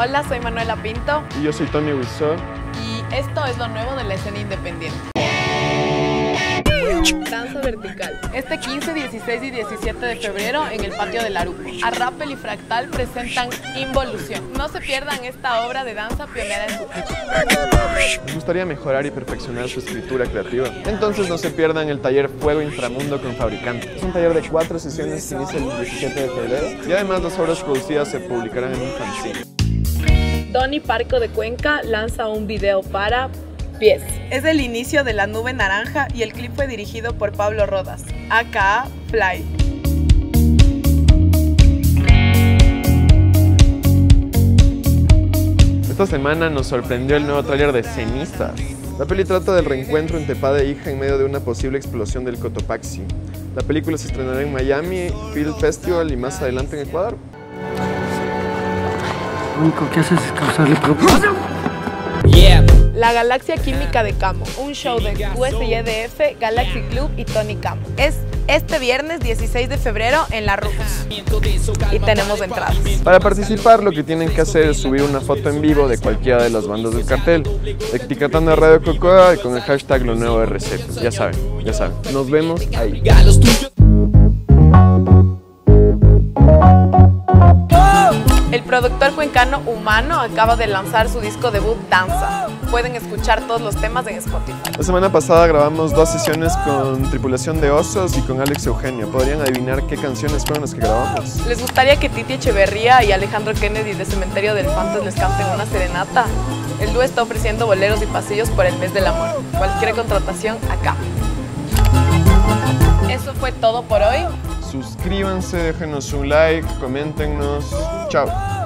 Hola, soy Manuela Pinto Y yo soy Tommy Wiseau. y esto es lo nuevo de la escena independiente. Danza vertical. Este 15, 16 y 17 de febrero en el patio del Aruco. Arrapel y Fractal presentan Involución. No se pierdan esta obra de danza pionera en su tipo. Nos gustaría mejorar y perfeccionar su escritura creativa. Entonces no se pierdan el taller Fuego Inframundo con Fabricante. Es un taller de cuatro sesiones que inicia el 17 de febrero. Y además las obras producidas se publicarán en un fanzine. Donny Parco de Cuenca lanza un video para Pies. Es el inicio de La Nube Naranja y el clip fue dirigido por Pablo Rodas, aka Fly. Esta semana nos sorprendió el nuevo tráiler de Cenizas. La peli trata del reencuentro entre padre e hija en medio de una posible explosión del Cotopaxi. La película se estrenará en Miami, Film Festival y más adelante en Ecuador. Lo único que haces es causarle problemas. La Galaxia Química de Camo, un show de USYDF, Galaxy Club y Tony Camo. Es este viernes 16 de febrero en La Rux. Y tenemos entradas. Para participar lo que tienen que hacer es subir una foto en vivo de cualquiera de las bandas del cartel, etiquetando a Radio Cocoa y con el hashtag lo nuevo RC. Ya saben, ya saben. Nos vemos ahí. Productor cuencano Humano acaba de lanzar su disco debut Danza. Pueden escuchar todos los temas en Spotify. La semana pasada grabamos dos sesiones con Tripulación de Osos y con Alex Eugenio. ¿Podrían adivinar qué canciones fueron las que grabamos? ¿Les gustaría que Titi Echeverría y Alejandro Kennedy de Cementerio del Fantas les canten una serenata? El dúo está ofreciendo boleros y pasillos por el mes del amor. Cualquier contratación acá. Eso fue todo por hoy. Suscríbanse, déjenos un like, coméntenos. Chao.